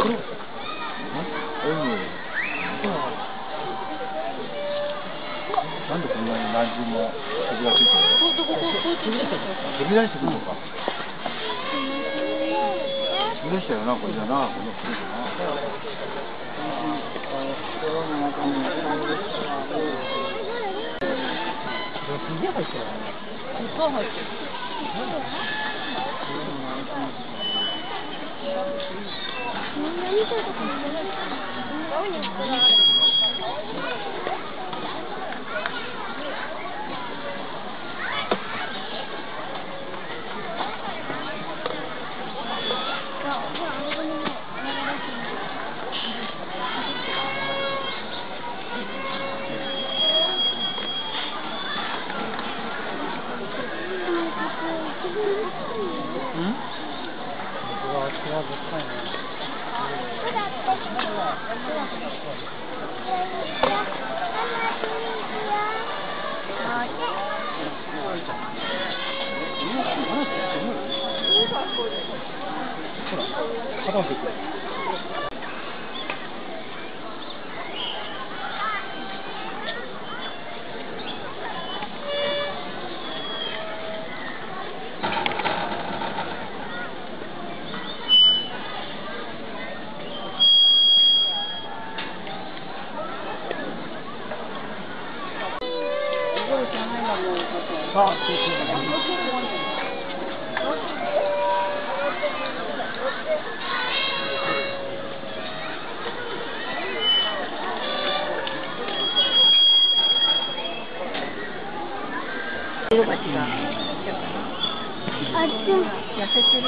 なん。でこん。なに何重も首がついてるの飛び出してくるのか飛び出したよな、これじゃな、この首じゃな。すげえ入ってるよね。いっぱい入ってる。うん、ほら、片付けて。色が違う。あっち痩せてる。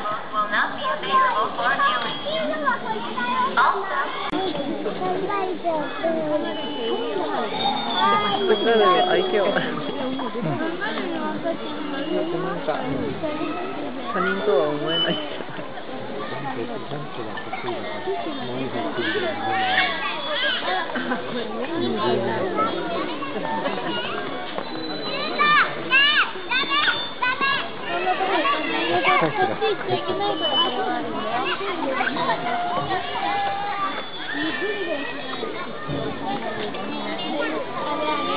相手を。なんか、他人とは思えない。あれあれ。